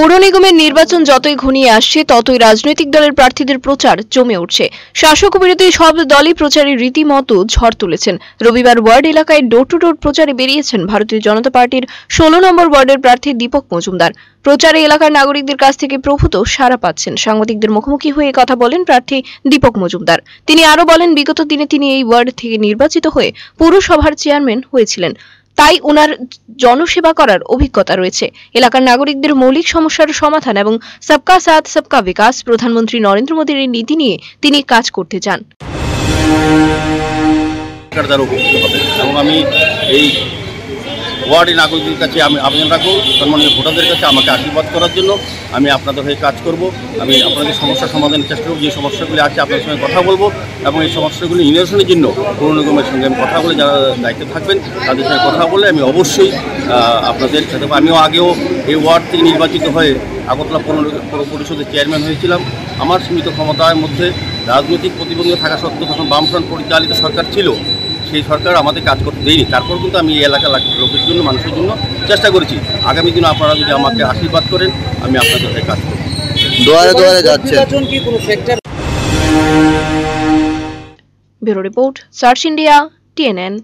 পৌর নিগমের নির্বাচন যতই ঘনিয়ে আসছে, ততই রাজনৈতিক দলের প্রার্থীদের প্রচার জমে উঠছে। শাসক বিরোধী সব দলই প্রচারে রীতিমতো ঝড় তুলেছেন। রবিবার ওয়ার্ড এলাকায় ডোর টু ডোর প্রচারে বেরিয়েছেন ভারতীয় জনতা পার্টির ষোলো নম্বর ওয়ার্ডের প্রার্থী দীপক মজুমদার। প্রচারে এলাকার নাগরিকদের কাছ থেকে প্রভূত সাড়া পাচ্ছেন। সাংবাদিকদের মুখোমুখি হয়ে কথা বলেন প্রার্থী দীপক মজুমদার। তিনি আরও বলেন, বিগত দিনে তিনি এই ওয়ার্ড থেকে নির্বাচিত হয়ে পুরসভার চেয়ারম্যান হয়েছিলেন। তাই ওনার জনসেবা করার অভিজ্ঞতা রয়েছে। এলাকার নাগরিকদের মৌলিক সমস্যার সমাধান এবং সবকা সাথ, সবকা বিকাশ প্রধানমন্ত্রী নরেন্দ্র মোদীর নীতি নিয়ে তিনি কাজ করতে চান। এবং আমি এই ওয়ার্ডের নাগরিকদের কাছে আমি আবেদন রাখব। সম্মানীয় ভোটারদের কাছে আমাকে আশীর্বাদ করার জন্য আমি আপনাদের হয়ে কাজ করব। আমি আপনাদের সমস্যা সমাধানের চেষ্টা করব। যে সমস্যাগুলি আছে আপনাদের সঙ্গে কথা বলব এবং এই সমস্যাগুলি নিরসনের জন্য পৌর নিগমের সঙ্গে আমি কথা বলে যারা দায়িত্বে থাকবেন তাদের সঙ্গে কথা বলে আমি অবশ্যই আপনাদের সাথে আমিও আগেও এই ওয়ার্ড থেকে নির্বাচিত হয়ে আগরতলা পৌর পৌর পরিষদের চেয়ারম্যান হয়েছিলাম। আমার সীমিত ক্ষমতার মধ্যে রাজনৈতিক প্রতিবন্ধী থাকা সত্ত্বেও তখন বামফ্রন্ট পরিচালিত সরকার ছিল। সেই সরকার আমাদের কাজ করতে দেয়নি। তারপর কিন্তু আমি এই এলাকার লোকের জন্য মানুষের জন্য চেষ্টা করেছি। আগামী দিনে আপনারা যদি আমাকে আশীর্বাদ করেন আমি আপনাদের সাথে কাজ করব। দুয়ারে দুয়ারে যাচ্ছে। Bureau report search India TNN.